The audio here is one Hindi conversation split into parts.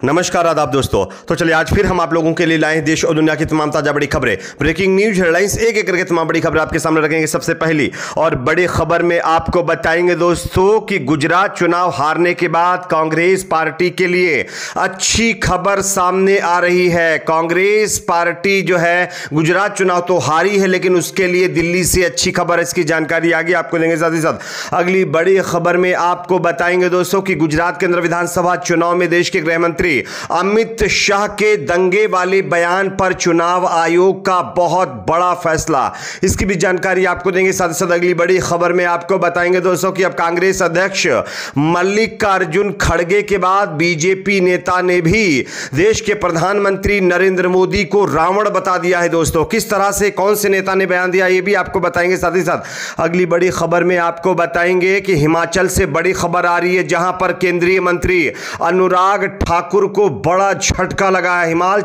नमस्कार आदाब दोस्तों। तो चलिए आज फिर हम आप लोगों के लिए लाए देश और दुनिया की तमाम ताज़ा बड़ी खबरें। ब्रेकिंग न्यूज़, हेडलाइंस एक एक करके तमाम बड़ी खबरें आपके सामने रखेंगे सबसे पहली। और बड़ी खबर में आपको बताएँगे दोस्तों कि गुजरात चुनाव हारने के बाद कांग्रेस पार्टी के लिए अच्छी खबर सामने आ रही है। कांग्रेस पार्टी जो है, गुजरात चुनाव तो हारी है, लेकिन उसके लिए दिल्ली से अच्छी खबर इसकी जानकारी आगे आपको देंगे साथ ही साथ। अगली बड़ी खबर में आपको बताएँगे दोस्तों कि गुजरात के अंदर विधानसभा चुनाव में देश के गृह मंत्री अमित शाह के दंगे वाले बयान पर चुनाव आयोग का बहुत बड़ा फैसला। इसकी भी जानकारी आपको देंगे, साथ साथ अगली बड़ी खबर में आपको बताएँगे दोस्तों कि अब कांग्रेस अध्यक्ष मल्लिकार्जुन खड़गे के बाद बीजेपी नेता ने भी देश के प्रधानमंत्री नरेंद्र मोदी को रावण बता दिया है दोस्तों। किस तरह से, कौन से नेता ने बयान दिया, ये भी आपको बताएँगे, साथ ही साथ अगली बड़ी खबर में आपको बताएँगे कि हिमाचल से बड़ी खबर आ रही है, जहाँ पर केंद्रीय मंत्री अनुराग ठाकुर ठाकुर को बड़ा झटका लगा है। हिमाल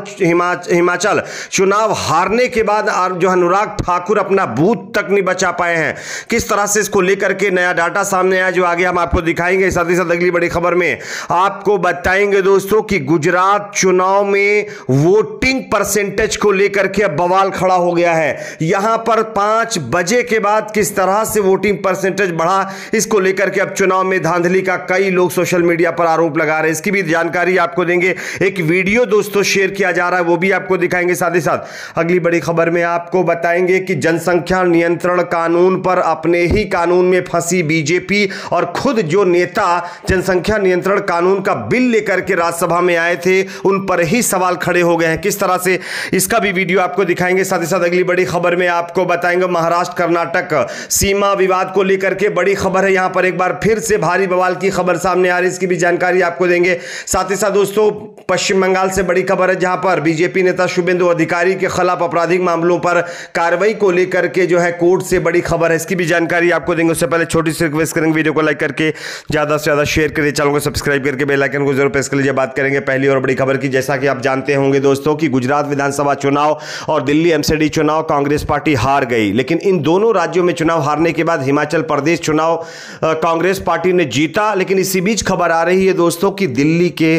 हिमाचल, चुनाव हारने के बाद जो अनुराग ठाकुर अपना बूथ तक नहीं बचा पाए हैं। किस तरह से इसको लेकर के नया डाटा सामने आया, जो आगे हम आपको दिखाएँगे साथ ही साथ अगली बड़ी खबर में। आपको बताएँगे दोस्तों कि गुजरात चुनाव में वोटिंग परसेंटेज को लेकर के अब बवाल खड़ा हो गया है। यहाँ पर पाँच बजे के बाद किस तरह से वोटिंग परसेंटेज बढ़ा, इसको लेकर के अब चुनाव में धांधली का कई लोग सोशल मीडिया पर आरोप लगा रहे हैं। इसकी भी जानकारी आपको देंगे। एक वीडियो दोस्तों शेयर किया जा रहा है, वो भी आपको दिखाएँगे साथ ही साथ। अगली बड़ी खबर में आपको बताएँगे कि जनसंख्या नियंत्रण कानून पर अपने ही कानून में फंसी बीजेपी और खुद जो नेता जनसंख्या नियंत्रण कानून का बिल लेकर के राज्यसभा में आए थे, उन पर ही सवाल खड़े हो गए हैं। किस तरह से इसका भी वीडियो आपको दिखाएँगे। साथ ही साथ अगली बड़ी खबर में आपको बताएँगे महाराष्ट्र, कर्नाटक सीमा विवाद को लेकर के बड़ी खबर है। यहाँ पर एक बार फिर से भारी बवाल की खबर सामने आ रही इसकी भी जानकारी आपको देंगे। साथ ही साथ दोस्तों दोस्तों, पश्चिम बंगाल से बड़ी खबर है जहाँ पर बीजेपी नेता शुभेंदु अधिकारी के खिलाफ आपराधिक मामलों पर कार्रवाई को लेकर के जो है कोर्ट से बड़ी खबर है। इसकी भी जानकारी आपको देंगे। उससे पहले छोटी सी रिक्वेस्ट करेंगे, वीडियो को लाइक करके ज़्यादा से ज़्यादा शेयर करिए, चैनल को सब्सक्राइब करके बेल आइकन को ज़रूर प्रेस कर लीजिए। बात करेंगे पहली और बड़ी खबर की। जैसा कि आप जानते होंगे दोस्तों की गुजरात विधानसभा चुनाव और दिल्ली एमसीडी चुनाव कांग्रेस पार्टी हार गई, लेकिन इन दोनों राज्यों में चुनाव हारने के बाद हिमाचल प्रदेश चुनाव कांग्रेस पार्टी ने जीता। लेकिन इसी बीच खबर आ रही है दोस्तों की दिल्ली के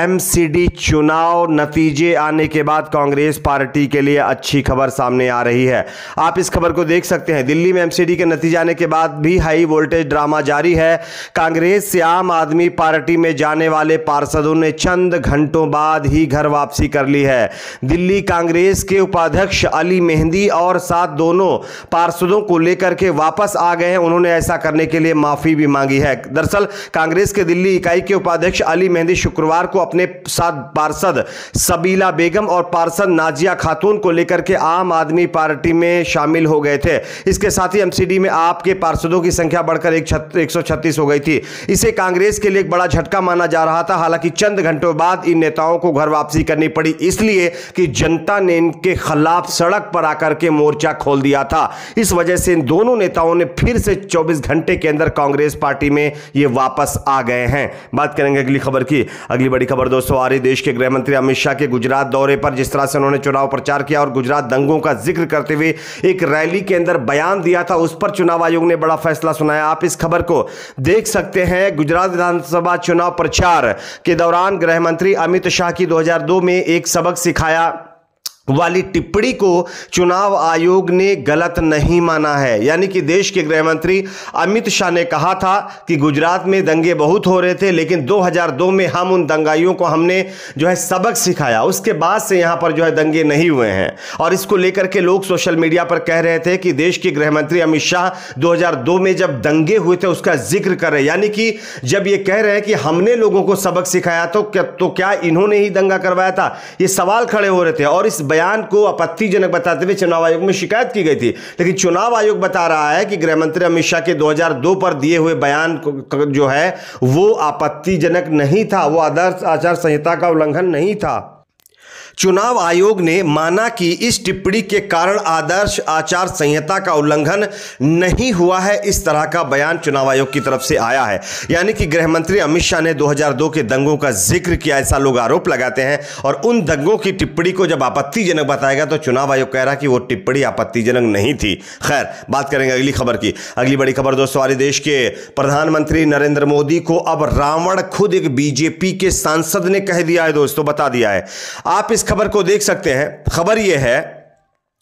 एमसीडी चुनाव नतीजे आने के बाद कांग्रेस पार्टी के लिए अच्छी खबर सामने आ रही है। आप इस खबर को देख सकते हैं। दिल्ली में एमसीडी के नतीजे आने के बाद भी हाई वोल्टेज ड्रामा जारी है। कांग्रेस से आम आदमी पार्टी में जाने वाले पार्षदों ने चंद घंटों बाद ही घर वापसी कर ली है। दिल्ली कांग्रेस के उपाध्यक्ष अली मेहंदी और साथ दोनों पार्षदों को लेकर के वापस आ गए हैं। उन्होंने ऐसा करने के लिए माफ़ी भी मांगी है। दरअसल कांग्रेस के दिल्ली इकाई के उपाध्यक्ष अली मेहंदी शुक्रवार को अपने साथ पार्षद सबीला बेगम और पार्षद नाजिया खातून को लेकर के आम आदमी पार्टी में शामिल हो गए थे। इसके साथ ही एमसीडी में आपके पार्षदों की संख्या बढ़कर एक, सौ छत्तीस हो गई थी। इसे कांग्रेस के लिए एक बड़ा झटका माना जा रहा था। हालाँकि चंद घंटों बाद इन नेताओं को घर वापसी करनी पड़ी इसलिए कि जनता ने इनके खिलाफ सड़क पर आकर के मोर्चा खोल दिया था। इस वजह से इन दोनों नेताओं ने फिर से 24 घंटे के अंदर कांग्रेस पार्टी में ये वापस आ गए हैं। बात करेंगे अगली खबर की। अगली बड़ी खबर दोस्तों, आ रही देश के गृह मंत्री अमित शाह के गुजरात दौरे पर जिस तरह से उन्होंने चुनाव प्रचार किया और गुजरात दंगों का ज़िक्र करते हुए एक रैली के अंदर बयान दिया था, उस पर चुनाव आयोग ने बड़ा फैसला सुनाया। आप इस खबर को देख सकते हैं, गुजरात विधानसभा चुनाव प्रचार के दौरान गृह मंत्री अमित शाह की 2002 में एक सबक सिखाया। वाली टिप्पणी को चुनाव आयोग ने गलत नहीं माना है। यानी कि देश के गृह मंत्री अमित शाह ने कहा था कि गुजरात में दंगे बहुत हो रहे थे, लेकिन 2002 में हम उन दंगाइयों को हमने जो है सबक सिखाया। उसके बाद से यहाँ पर जो है दंगे नहीं हुए हैं। और इसको लेकर के लोग सोशल मीडिया पर कह रहे थे कि देश के गृह मंत्री अमित शाह दो हज़ार दो में जब दंगे हुए थे, उसका ज़िक्र कर रहे यानी कि जब ये कह रहे हैं कि हमने लोगों को सबक सिखाया तो क्या तो क्या इन्होंने ही दंगा करवाया था? ये सवाल खड़े हो रहे थे। और इस को आपत्तिजनक बताते हुए चुनाव आयोग में शिकायत की गई थी। लेकिन चुनाव आयोग बता रहा है कि गृहमंत्री अमित शाह के 2002 पर दिए हुए बयान जो है, वो आपत्तिजनक नहीं था। वो आदर्श आचार संहिता का उल्लंघन नहीं था। चुनाव आयोग ने माना कि इस टिप्पणी के कारण आदर्श आचार संहिता का उल्लंघन नहीं हुआ है, इस तरह का बयान चुनाव आयोग की तरफ़ से आया है। यानी कि गृह मंत्री अमित शाह ने 2002 के दंगों का ज़िक्र किया, ऐसा लोग आरोप लगाते हैं। और उन दंगों की टिप्पणी को जब आपत्तिजनक बताएगा तो चुनाव आयोग कह रहा कि वो टिप्पणी आपत्तिजनक नहीं थी। खैर, बात करेंगे अगली खबर की। अगली बड़ी खबर दोस्तों, हमारे देश के प्रधानमंत्री नरेंद्र मोदी को अब रावण खुद एक बीजेपी के सांसद ने कह दिया है, दोस्तों, बता दिया है। आप इस खबर को देख सकते हैं। खबर यह है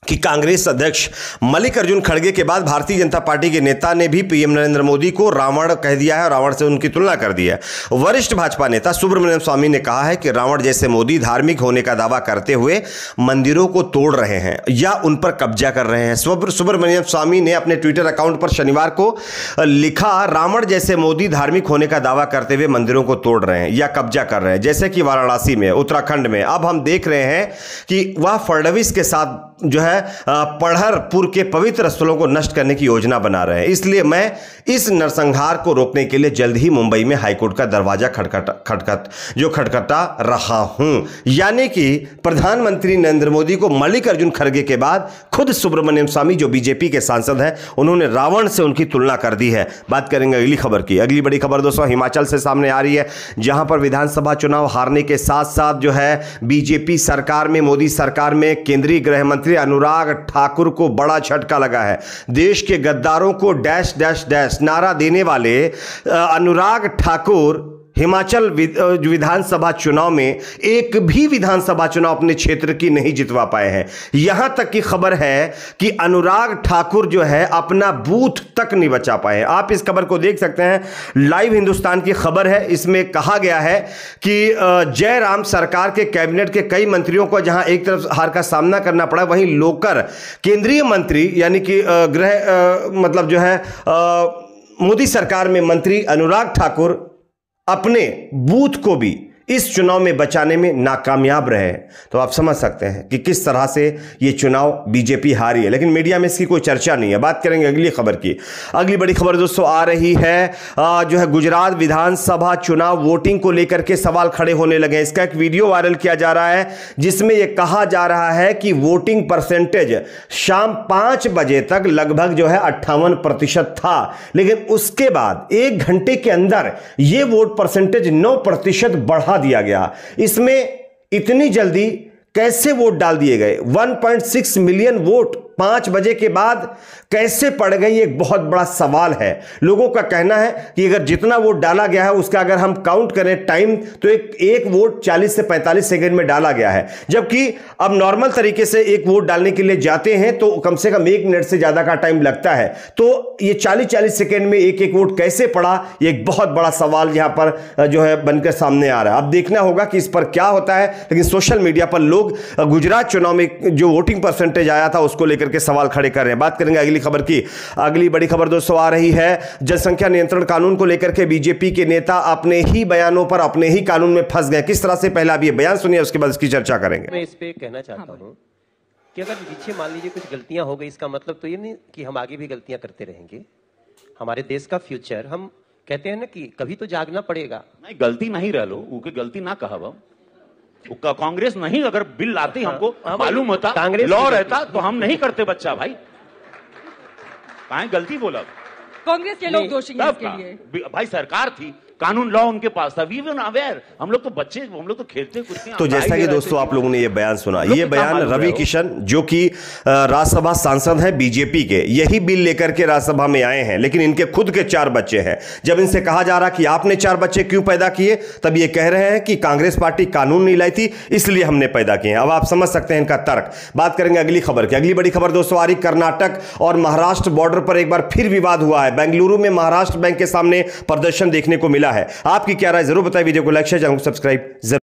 कि कांग्रेस अध्यक्ष मल्लिकार्जुन खड़गे के बाद भारतीय जनता पार्टी के नेता ने भी पीएम नरेंद्र मोदी को रावण कह दिया है और रावण से उनकी तुलना कर दी है। वरिष्ठ भाजपा नेता सुब्रमण्यम स्वामी ने कहा है कि रावण जैसे मोदी धार्मिक होने का दावा करते हुए मंदिरों को तोड़ रहे हैं या उन पर कब्जा कर रहे हैं। सुब्रमण्यम स्वामी ने अपने ट्विटर अकाउंट पर शनिवार को लिखा, रावण जैसे मोदी धार्मिक होने का दावा करते हुए मंदिरों को तोड़ रहे हैं या कब्जा कर रहे हैं। जैसे कि वाराणसी में, उत्तराखंड में। अब हम देख रहे हैं कि वह फडणवीस के साथ जो है पढ़रपुर के पवित्र स्थलों को नष्ट करने की योजना बना रहे हैं। इसलिए मैं इस नरसंहार को रोकने के लिए जल्द ही मुंबई में हाईकोर्ट का दरवाज़ा खटखट खटखट, जो खटखटा रहा हूँ। यानी कि प्रधानमंत्री नरेंद्र मोदी को मल्लिकार्जुन खड़गे के बाद खुद सुब्रमण्यम स्वामी, जो बीजेपी के सांसद हैं, उन्होंने रावण से उनकी तुलना कर दी है। बात करेंगे अगली खबर की। अगली बड़ी खबर दोस्तों, हिमाचल से सामने आ रही है, जहाँ पर विधानसभा चुनाव हारने के साथ साथ जो है, बीजेपी सरकार में, मोदी सरकार में केंद्रीय गृह मंत्री मंत्री अनुराग ठाकुर को बड़ा झटका लगा है। देश के गद्दारों को डैश डैश डैश नारा देने वाले अनुराग ठाकुर हिमाचल विधानसभा चुनाव में एक भी विधानसभा चुनाव अपने क्षेत्र की नहीं जितवा पाए हैं। यहाँ तक की खबर है कि अनुराग ठाकुर जो है अपना बूथ तक नहीं बचा पाए आप इस खबर को देख सकते हैं। लाइव हिंदुस्तान की खबर है। इसमें कहा गया है कि जयराम सरकार के कैबिनेट के कई मंत्रियों को जहाँ एक तरफ़ हार का सामना करना पड़ा, वहीं लोकर केंद्रीय मंत्री यानी कि गृह मतलब जो है मोदी सरकार में मंत्री अनुराग ठाकुर अपने बूथ को भी इस चुनाव में बचाने में नाकामयाब रहे। तो आप समझ सकते हैं कि किस तरह से ये चुनाव बीजेपी हारी है। लेकिन मीडिया में इसकी कोई चर्चा नहीं है। बात करेंगे अगली खबर की। अगली बड़ी खबर दोस्तों, आ रही है जो है गुजरात विधानसभा चुनाव वोटिंग को लेकर के सवाल खड़े होने लगे हैं। इसका एक वीडियो वायरल किया जा रहा है, जिसमें यह कहा जा रहा है कि वोटिंग परसेंटेज शाम पाँच बजे तक लगभग जो है अट्ठावन प्रतिशत था। लेकिन उसके बाद एक घंटे के अंदर यह वोट परसेंटेज नौ प्रतिशत बढ़ा दिया गया। इसमें इतनी जल्दी कैसे वोट डाल दिए गए? 1.6 मिलियन वोट पाँच बजे के बाद कैसे पड़ गई, एक बहुत बड़ा सवाल है। लोगों का कहना है कि अगर जितना वोट डाला गया है, उसका अगर हम काउंट करें टाइम तो एक एक वोट 40 से 45 सेकंड में डाला गया है। जबकि अब नॉर्मल तरीके से एक वोट डालने के लिए जाते हैं तो कम से कम एक मिनट से ज़्यादा का टाइम लगता है। तो ये 40-40 सेकेंड में एक एक वोट कैसे पड़ा, ये एक बहुत बड़ा सवाल यहाँ पर जो है बनकर सामने आ रहा है। अब देखना होगा कि इस पर क्या होता है, लेकिन सोशल मीडिया पर लोग गुजरात चुनाव में जो वोटिंग परसेंटेज आया था, उसको लेकर के सवाल खड़े कर रहे हैं। बात करेंगे अगली खबर की। अगली बड़ी खबर दोस्तों आ रही है। जनसंख्या नियंत्रण कानून को लेकर के बीजेपी के नेता अपने ही बयानों पर अपने ही कानून में फंस गए। किस तरह से पहला अब ये बयान सुनिए उसके बाद इसकी चर्चा करेंगे। मैं इस पे कहना चाहता हूँ कि अगर पीछे मान लीजिए कुछ गलतियाँ हो गई इसका मतलब तो ये नहीं कि हम आगे भी गलतियाँ करते रहेंगे। हमारे देश का फ्यूचर हम कहते हैं ना कि कभी तो जागना पड़ेगा। नहीं गलती नहीं रह लो उनकी गलती ना कहा कांग्रेस नहीं अगर बिल लाती हाँ, हमको हाँ, मालूम होता कांग्रेस लॉ रहता तो हम नहीं करते बच्चा भाई। कहा गलती बोला। कांग्रेस के लोग दोषी इसके लिए। भाई सरकार थी कानून लॉ उनके पास था। वी वन अवेयर हम लोग तो बच्चे हम लोग तो खेलते कुछ तो जैसा कि दोस्तों आप लोगों ने ये बयान सुना। ये बयान रवि किशन जो कि राज्यसभा सांसद हैं बीजेपी के यही बिल लेकर के राज्यसभा में आए हैं। लेकिन इनके खुद के चार बच्चे हैं। जब इनसे कहा जा रहा कि आपने चार बच्चे क्यों पैदा किए तब ये कह रहे हैं कि कांग्रेस पार्टी कानून नहीं लाई थी इसलिए हमने पैदा किए अब आप समझ सकते हैं इनका तर्क। बात करेंगे अगली खबर की। अगली बड़ी खबर दोस्तों आ रही कर्नाटक और महाराष्ट्र बॉर्डर पर एक बार फिर विवाद हुआ है। बेंगलुरु में महाराष्ट्र बैंक के सामने प्रदर्शन देखने को मिला। है? आपकी क्या राय? ज़रूर बताए वीडियो को लाइक शेयर चैनल को सब्सक्राइब